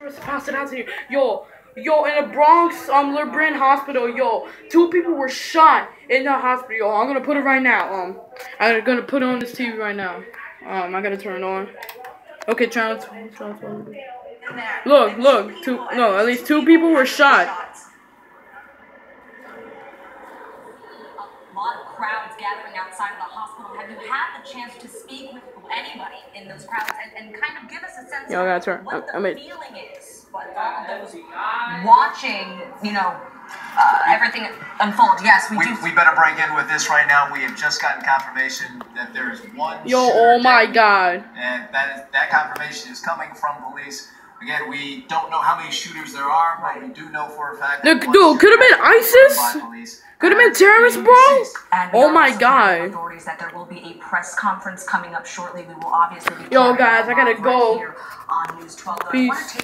Pass it out to you. Yo, yo, in the Bronx, um, Lebanon Hospital, yo, two people were shot in the hospital. I'm gonna put it right now. Um, I'm gonna put it on this TV right now. Um, I gotta turn it on. Okay, channel look, look, two, no, at least two people were shot. A lot of crowds gathering outside of the hospital. Have you had the chance to speak with anybody in those crowds and, and kind of give us a sense Yo, I gotta turn. of what I, I the mean, feeling is? What all of those watching, you know, uh, everything unfold. Yes, we, We, do. we better break in with this right now. We have just gotten confirmation that there is one. yo, shooter oh my God. And that is that confirmation is coming from police. Again, we don't know how many shooters there are, but we do know for a fact. that Look, dude, could have been was ISIS. Killed by police. Could have been terrorists, bro. deceased. and we Oh my also hearing from God. Authorities that there will be a press conference coming up shortly. We will obviously be. Yo, guys, I gotta go. Right on News 12. I want Peace.